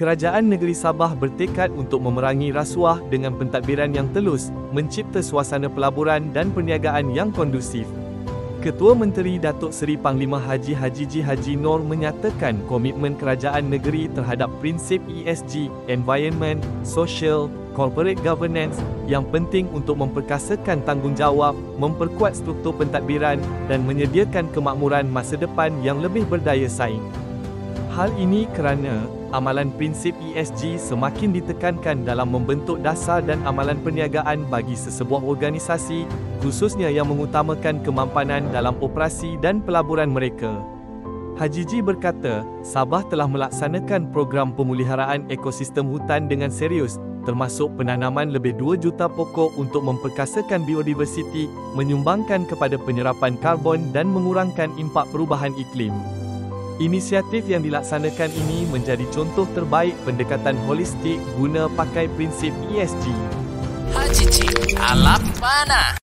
Kerajaan Negeri Sabah bertekad untuk memerangi rasuah dengan pentadbiran yang telus, mencipta suasana pelaburan dan perniagaan yang kondusif. Ketua Menteri Datuk Seri Panglima Haji Haji Ji Haji Nor menyatakan komitmen kerajaan negeri terhadap prinsip ESG, Environment, Social, Corporate Governance yang penting untuk memperkasakan tanggungjawab, memperkuat struktur pentadbiran dan menyediakan kemakmuran masa depan yang lebih berdaya saing. Hal ini kerana amalan prinsip ESG semakin ditekankan dalam membentuk dasar dan amalan perniagaan bagi sesebuah organisasi, khususnya yang mengutamakan kemampanan dalam operasi dan pelaburan mereka. Haji Ji berkata, Sabah telah melaksanakan program pemuliharaan ekosistem hutan dengan serius, termasuk penanaman lebih 2 juta pokok untuk memperkasakan biodiversiti, menyumbangkan kepada penyerapan karbon dan mengurangkan impak perubahan iklim. Inisiatif yang dilaksanakan ini menjadi contoh terbaik pendekatan holistik guna pakai prinsip ESG. Haji Cik, alam mana?